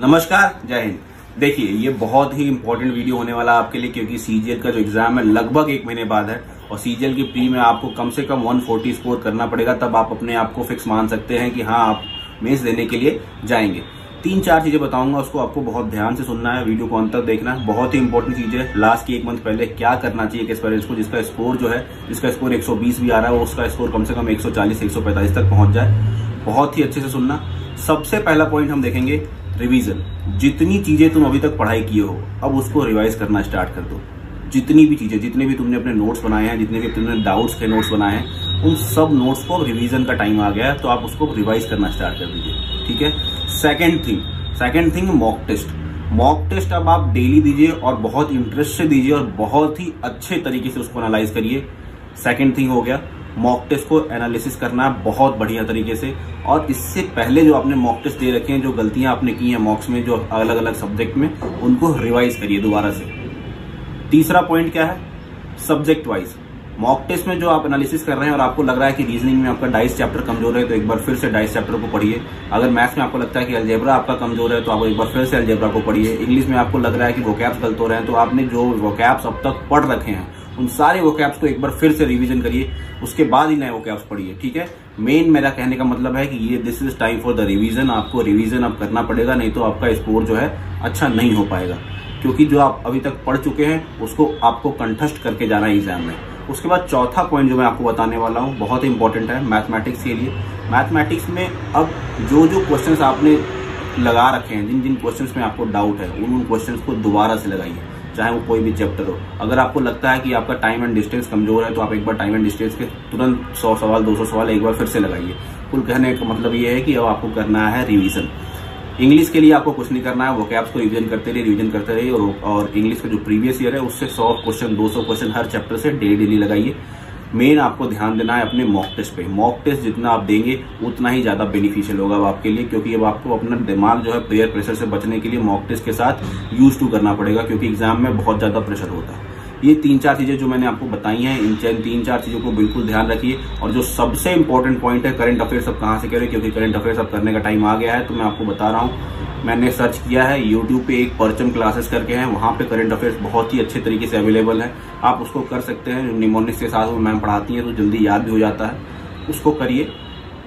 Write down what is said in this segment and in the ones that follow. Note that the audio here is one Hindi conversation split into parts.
नमस्कार, जय हिंद। देखिए, ये बहुत ही इंपॉर्टेंट वीडियो होने वाला आपके लिए क्योंकि सीजीएल का जो एग्ज़ाम है लगभग एक महीने बाद है और सीजीएल की प्री में आपको कम से कम 140 स्कोर करना पड़ेगा, तब आप अपने आप को फिक्स मान सकते हैं कि हाँ आप मेंस देने के लिए जाएँगे। तीन चार चीज़ें बताऊँगा, उसको आपको बहुत ध्यान से सुनना है वीडियो को अंत तक देखना है। बहुत ही इंपॉर्टेंट चीज़ है लास्ट की एक मंथ पहले क्या करना चाहिए किस पेरेंट्स को, जिसका स्कोर जो है, जिसका स्कोर 120 भी आ रहा है उसका स्कोर कम से कम 140 145 तक पहुँच जाए। बहुत ही अच्छे से सुनना। सबसे पहला पॉइंट हम देखेंगे रिवीजन जितनी चीज़ें तुम अभी तक पढ़ाई किए हो, अब उसको रिवाइज करना स्टार्ट कर दो। जितनी भी चीज़ें, जितने भी तुमने अपने नोट्स बनाए हैं, जितने भी तुमने डाउट्स के नोट्स बनाए हैं, उन सब नोट्स को रिवीजन का टाइम आ गया है तो आप उसको रिवाइज करना स्टार्ट कर दीजिए। ठीक है? Second thing second thing mock test mock test अब आप डेली दीजिए और बहुत इंटरेस्ट से दीजिए और बहुत ही अच्छे तरीके से उसको एनालाइज करिए। सेकेंड थिंग हो गया मॉक टेस्ट को एनालिसिस करना है बहुत बढ़िया तरीके से। और इससे पहले जो आपने मॉक टेस्ट दे रखे हैं, जो गलतियाँ आपने की हैं मॉक्स में, जो अलग अलग सब्जेक्ट में, उनको रिवाइज करिए दोबारा से। तीसरा पॉइंट क्या है? सब्जेक्ट वाइज मॉक टेस्ट में जो आप एनालिसिस कर रहे हैं और आपको लग रहा है कि रीजनिंग में आपका डाइस चैप्टर कमज़ोर है तो एक बार फिर से डाइस चैप्टर को पढ़िए। अगर मैथ्स में आपको लगता है कि अल्जेब्रा आपका कमज़ोर है तो आप एक बार फिर से अल्जेब्रा को पढ़िए। इंग्लिश में आपको लग रहा है कि वोकैप्स गलत हो रहे हैं तो आपने जो वोकैप्स अब तक पढ़ रखे हैं उन सारे वो कैप्स को एक बार फिर से रिवीजन करिए, उसके बाद ही नए वो कैप्स पढ़िए, ठीक है? मेन मेरा कहने का मतलब है कि ये this is time for the revision आपको रिवीजन अब करना पड़ेगा, नहीं तो आपका स्कोर जो है अच्छा नहीं हो पाएगा। क्योंकि जो आप अभी तक पढ़ चुके हैं, उसको आपको कंठस्थ करके जाना है एग्ज़ाम में। उसके बाद चौथा पॉइंट जो मैं आपको बताने वाला हूँ, बहुत ही इंपॉर्टेंट है मैथमेटिक्स के लिए। मैथमेटिक्स में अब जो जो क्वेश्चंस आपने लगा रखे हैं, जिन जिन क्वेश्चंस में आपको डाउट है, उन उन क्वेश्चंस को दोबारा से लगाइए। चाहे वो कोई भी चैप्टर हो। अगर आपको लगता है कि आपका टाइम एंड डिस्टेंस कमज़ोर है तो आप एक बार टाइम एंड डिस्टेंस के तुरंत सौ सवाल दो सवाल एक बार फिर से लगाइए। कुल कहने का मतलब ये है कि अब आपको करना है रिविजन इंग्लिश के लिए आपको कुछ नहीं करना है वो कैप्स को रिविजन करते रहिए रिविजन करते रहिए और, और इंग्लिश का जो प्रीवियस ईयर है उससे सौ क्वेश्चन दो सौ क्वेश्चन हर चैप्टर से डेली डेली लगाइए। मेन आपको ध्यान देना है अपने मॉक टेस्ट पे। मॉक टेस्ट जितना आप देंगे, उतना ही ज़्यादा बेनिफिशियल होगा आपके लिए, क्योंकि अब आपको अपना दिमाग जो है प्रेयर प्रेशर से बचने के लिए मॉक टेस्ट के साथ यूज़ टू करना पड़ेगा, क्योंकि एग्ज़ाम में बहुत ज़्यादा प्रेशर होता है। ये तीन चार चीज़ें जो मैंने आपको बताई हैं, इन तीन चार चीज़ों को बिल्कुल ध्यान रखिए। और जो सबसे इंपॉर्टेंट पॉइंट है करंट अफेयर्स अब कहाँ से करें क्योंकि करंट अफेयर्स अब करने का टाइम आ गया है तो मैं आपको बता रहा हूँ। मैंने सर्च किया है यूट्यूब पे एक परचम क्लासेस करके हैं, वहाँ पे करंट अफेयर्स बहुत ही अच्छे तरीके से अवेलेबल है। आप उसको कर सकते हैं निमोनिक्स के साथ वो मैम पढ़ाती हैं तो जल्दी याद भी हो जाता है। उसको करिए,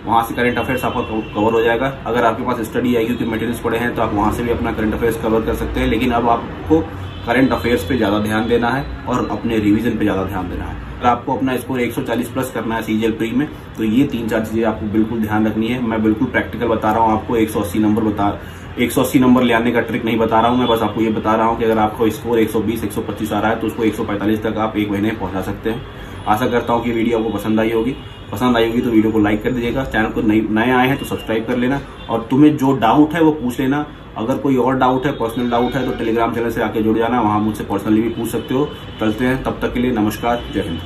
वहाँ से करंट अफेयर्स आपका कवर हो जाएगा। अगर आपके पास स्टडी आई के मटेरियल्स पड़े हैं तो आप वहाँ से भी अपना करंट अफेयर्स कवर कर सकते हैं, लेकिन अब आपको करंट अफेयर्स पे ज़्यादा ध्यान देना है और अपने रिवीजन पे ज़्यादा ध्यान देना है। अगर आपको अपना स्कोर 140 प्लस करना है सीजीएल प्री में तो ये तीन चार चीज़ें आपको बिल्कुल ध्यान रखनी है। मैं बिल्कुल प्रैक्टिकल बता रहा हूँ आपको 180 नंबर बता 180 नंबर ले आने का ट्रिक नहीं बता रहा हूँ मैं, बस आपको ये बता रहा हूँ कि अगर आपको स्कोर 120 125 आ रहा है तो उसको 145 तक आप एक महीने पहुँचा सकते हैं। आशा करता हूँ कि वीडियो आपको पसंद आई होगी। पसंद आई होगी तो वीडियो को लाइक कर दीजिएगा। चैनल को नए आए हैं तो सब्सक्राइब कर लेना। और तुम्हें जो डाउट है वो पूछ लेना। अगर कोई और डाउट है पर्सनल डाउट है तो टेलीग्राम चैनल से आके जुड़ जाना, वहाँ मुझसे पर्सनली भी पूछ सकते हो। चलते हैं, तब तक के लिए नमस्कार, जय हिंद।